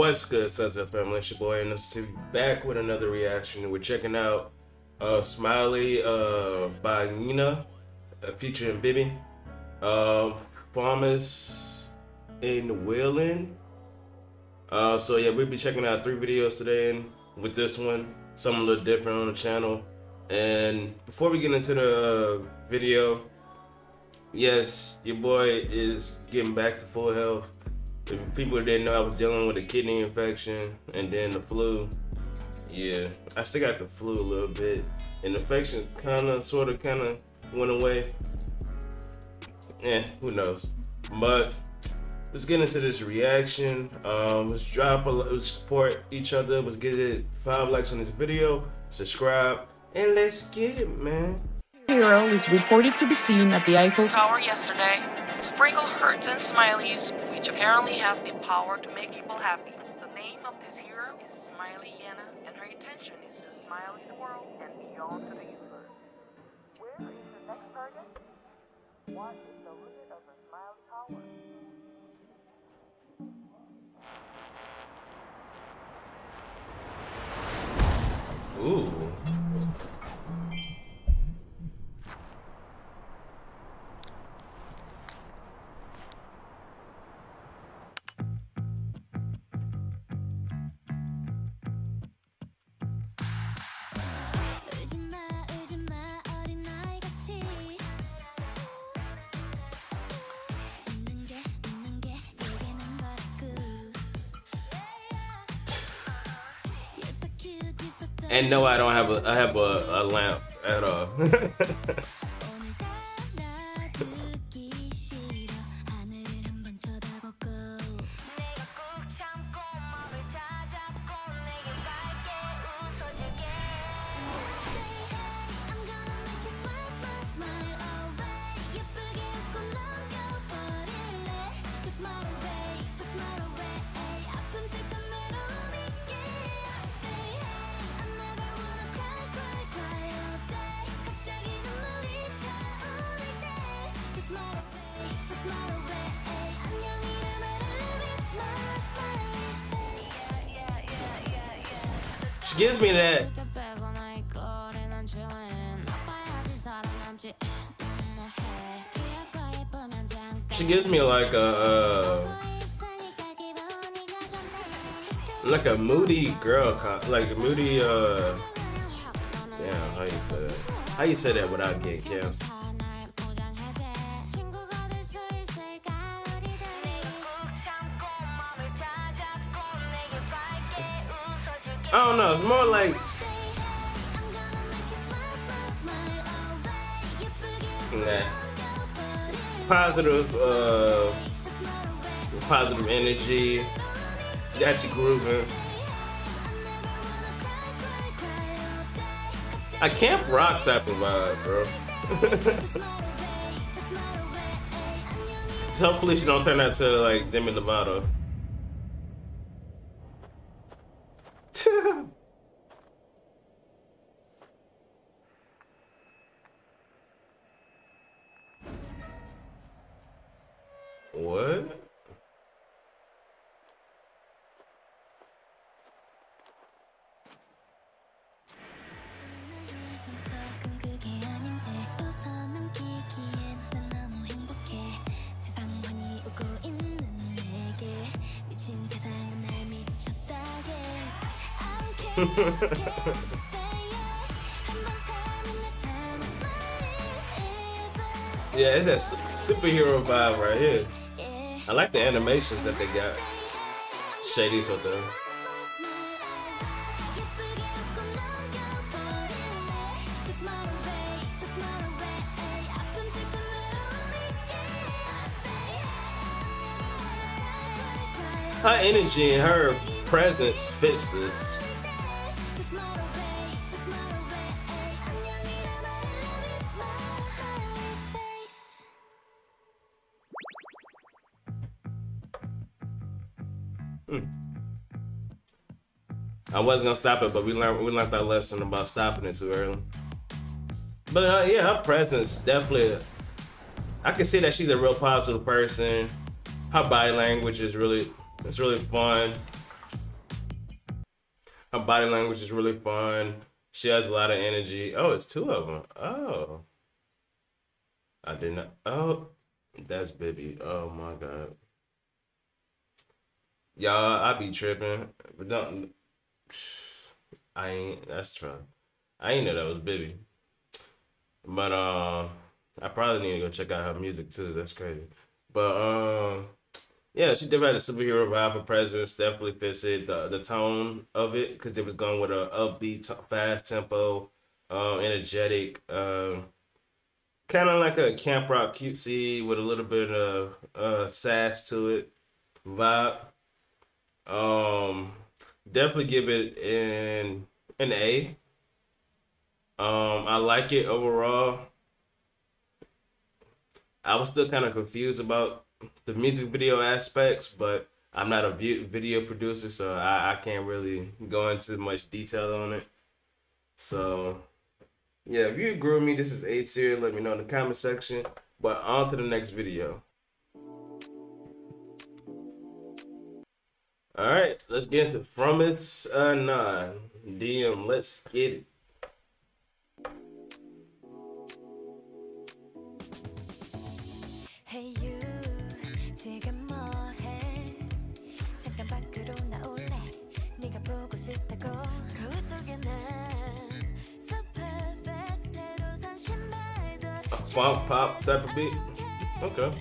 What's good, Sons of Family? It's your boy, and to be back with another reaction. We're checking out uh, Smiley uh, by Yena, uh, featuring Bibi. Uh, Farmers in Whee In. Uh, so yeah, we'll be checking out three videos today, and with this one, something a little different on the channel. And before we get into the video, yes, your boy is getting back to full health. If people didn't know, I was dealing with a kidney infection and then the flu. Yeah, I still got the flu a little bit. And the infection kind of, sort of, kind of went away. Eh, who knows? But let's get into this reaction. Um, let's drop a, let's support each other. Let's get it five likes on this video, subscribe, and let's get it, man. Hero is reported to be seen at the Eiffel Tower yesterday. Sprinkle hearts and smileys, which apparently have the power to make people happy. The name of this hero is Smiley Yena, and her intention is to smile in the world and beyond to the universe. Where is the next target? What is the limit of the Smiley Tower? Ooh. And no, I don't have a I have a, a lamp at all. She gives me that. She gives me like a uh, like a moody girl, like a moody. Uh, damn, how you say that? How you say that without getting canceled? I don't know. It's more like. Nah. Positive, uh, positive energy. Got you grooving. A camp rock type of vibe, bro. Hopefully she don't turn out to like Demi Lovato. What? yeah, it's that superhero vibe right here. I like the animations that they got. Shady's Hotel. Her energy and her presence fits this. I wasn't gonna stop it, but we learned we learned that lesson about stopping it too early. But uh, yeah, her presence definitely. I can see that she's a real positive person. Her body language is really it's really fun. Her body language is really fun. She has a lot of energy. Oh, it's two of them. Oh, I did not. Oh, that's Bibi. Oh my god. Y'all, I be tripping, but don't. I ain't. That's true. I ain't know that was Bibi. But uh, I probably need to go check out her music too. That's crazy. But um, yeah, she definitely had a superhero vibe for Presidents. Definitely fits it. The the tone of it because it was going with a upbeat, fast tempo, um, energetic, um, kind of like a camp rock cutesy with a little bit of uh sass to it, vibe. Um, definitely give it an an A. Um, I like it overall. I was still kind of confused about the music video aspects, but I'm not a video producer, so I, I can't really go into much detail on it. So, yeah, if you agree with me, this is A tier. Let me know in the comment section. But on to the next video. All right, let's get into From It's uh, Nine. DM, let's get it. 지금 뭐해 잠깐 밖으로 나올래 네가 보고 싶다고 거울 속에 난 So perfect 새로 산 신발도 A funk pop type of beat. Okay.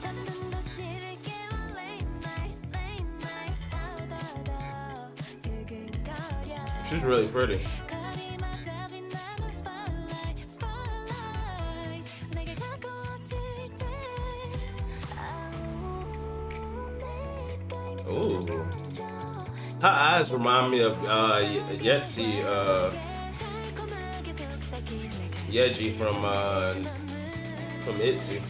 잠든 도 Her eyes remind me of uh, Yetzi, uh, Yeji from uh, from Itzy.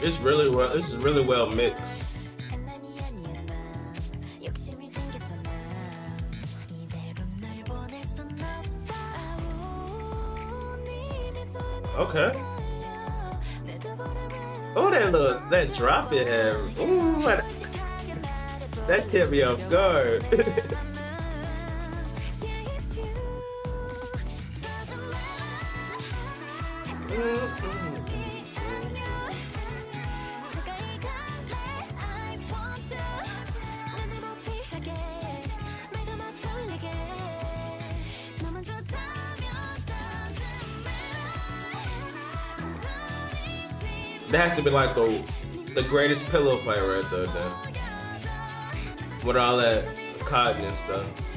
It's really well. This is really well mixed. Okay. Oh, that look, that drop it had. Ooh, that, that kept me off guard. that has to be like the the greatest pillow fight right there, then. With all that cotton and stuff.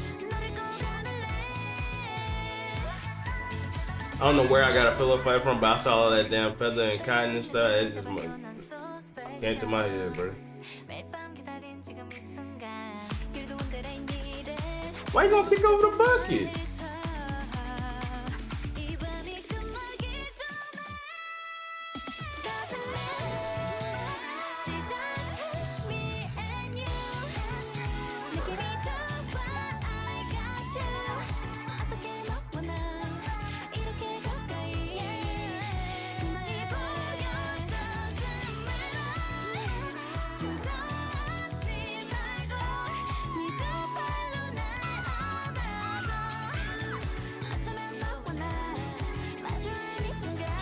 I don't know where I got a pillow fight from, but I saw all that damn feather and cotton and stuff. It just came to my head, bro. Why you gonna pick over the bucket?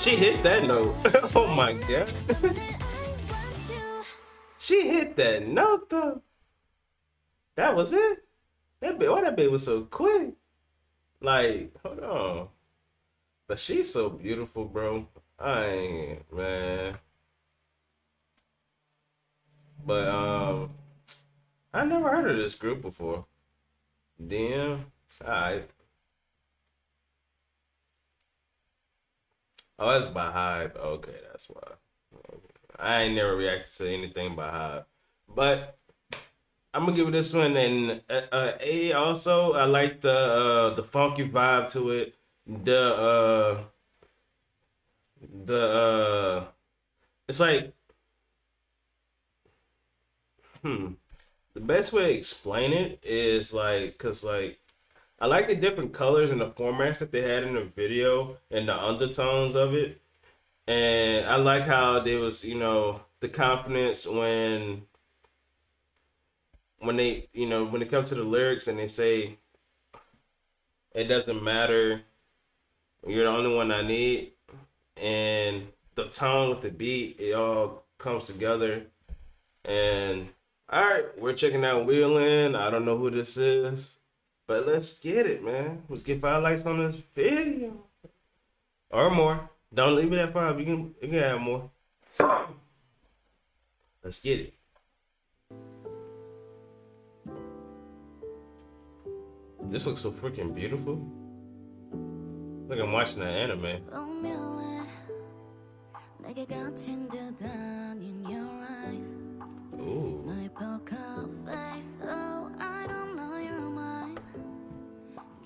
She hit that note. oh my god. she hit that note though. That was it. That bit, why that bit was so quick? Like, hold on. But she's so beautiful, bro. I ain't man. But um, I never heard of this group before. Damn. Alright. Oh, that's by HYBE. Okay, that's why. I ain't never reacted to anything by HYBE, but I'm gonna give it this one and uh, uh, A. Also, I like the uh, the funky vibe to it. The uh, the uh, it's like hmm. The best way to explain it is like, cause like I like the different colors and the formats that they had in the video and the undertones of it. And I like how there was, you know, the confidence when when they, you know, when it comes to the lyrics and they say it doesn't matter, you're the only one I need. And the tone with the beat, it all comes together. And all right, we're checking out Whee In. I don't know who this is. But let's get it, man. Let's get five likes on this video. Or more. Don't leave it at five. You can, you can have more. let's get it. This looks so freaking beautiful. Like I'm watching an anime. Ooh.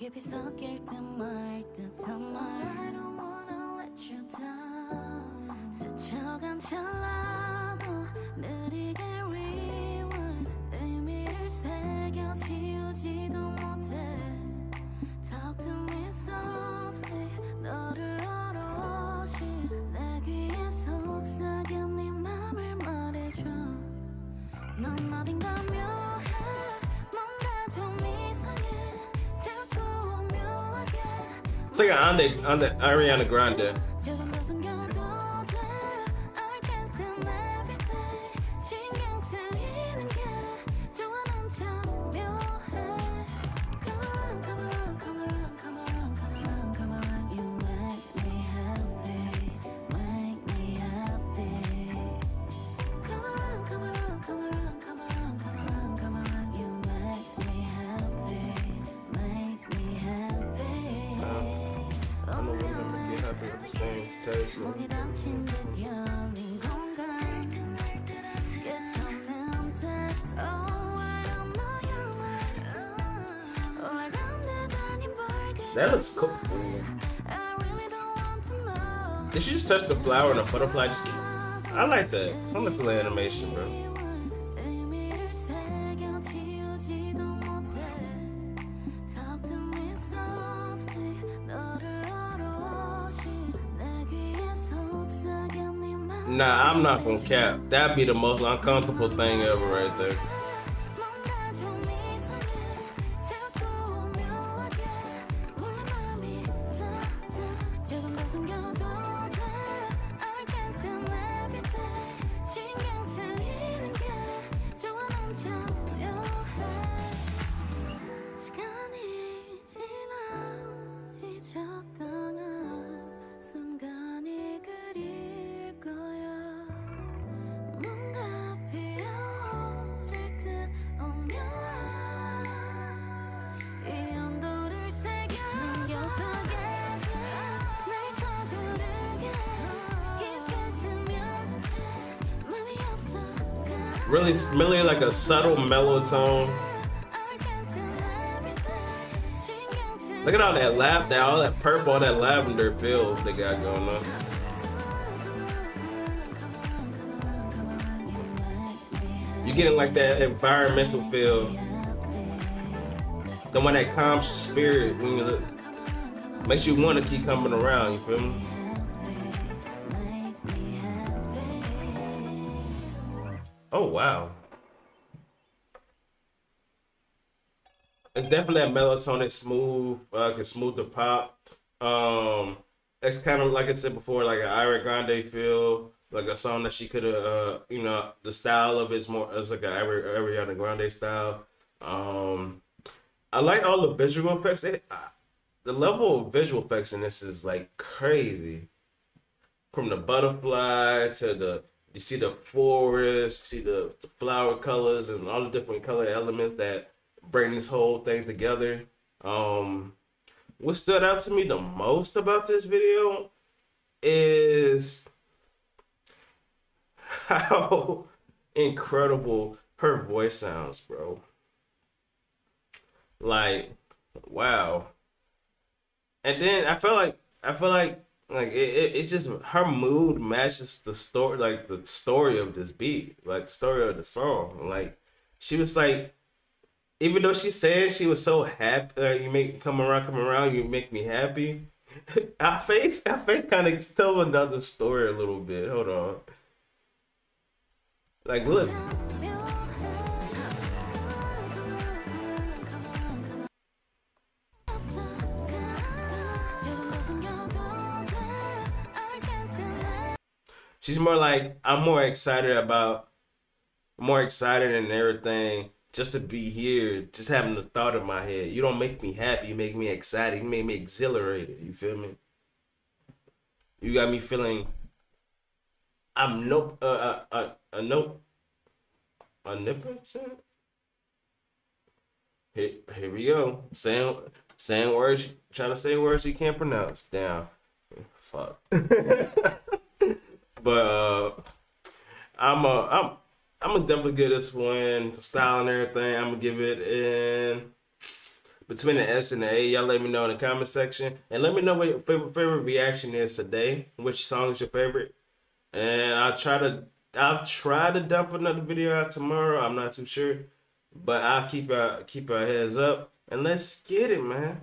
깊이 섞일 듯말 듯한 말 I don't wanna let you down 스쳐간 찰나 It's like an Ariana Grande. 벌게 That looks cool. Did she just touch the flower and the butterfly? Just I like that. I like the animation, bro. Nah, I'm not gonna cap. That'd be the most uncomfortable thing ever, right there. Really, really like a subtle mellow tone. Look at all that that all that purple, all that lavender feels they got going on. You're getting like that environmental feel, the one that calms your spirit when you look, makes you want to keep coming around. You feel me? Wow. It's definitely a melatonin smooth, uh, can smooth the pop. Um, it's kind of like I said before, like an Ira Grande feel, like a song that she could have, uh, you know, the style of it's more, it's like an Ari- Ariana Grande style. Um, I like all the visual effects. Uh, the level of visual effects in this is like crazy. From the butterfly to the, you see the forest, see the, the flower colors and all the different color elements that bring this whole thing together. Um, what stood out to me the most about this video is how incredible her voice sounds, bro. Like, wow. And then I felt like I feel like like it, it, it just her mood matches the story like the story of this beat, like the story of the song. Like she was like even though she said she was so happy, uh, you make come around, come around, you make me happy. Our face, our face kind of tell another story a little bit. Hold on, like look, she's more like I'm more excited about, more excited and everything just to be here, just having the thought in my head. You don't make me happy. You make me excited. You make me exhilarated. You feel me? You got me feeling. I'm nope. Uh, uh, uh, a nope. Omnipotent. Here, here we go. Saying, saying words. Trying to say words you can't pronounce. Damn. Fuck. but uh, I'm uh, I'm I'm gonna definitely give this one the style and everything. I'm gonna give it in between the S and the A. Y'all let me know in the comment section and let me know what your favorite favorite reaction is today. Which song is your favorite? And I'll try to I'll try to dump another video out tomorrow. I'm not too sure, but I'll keep our keep our heads up and let's get it, man.